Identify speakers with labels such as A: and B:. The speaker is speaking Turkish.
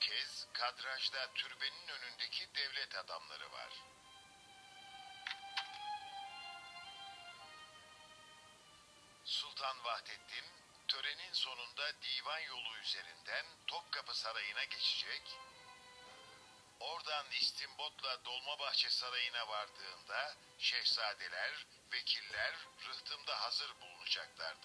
A: kez kadrajda türbenin önündeki devlet adamları var. Sultan Vahdettin törenin sonunda divan yolu üzerinden Topkapı Sarayı'na geçecek. Oradan istimbotla Dolmabahçe Sarayı'na vardığında şehzadeler, vekiller rıhtımda hazır bulunacaklardı.